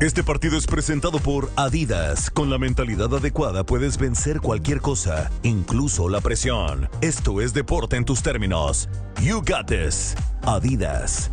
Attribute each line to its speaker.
Speaker 1: Este partido es presentado por Adidas. Con la mentalidad adecuada puedes vencer cualquier cosa, incluso la presión. Esto es deporte en tus términos. You got this. Adidas.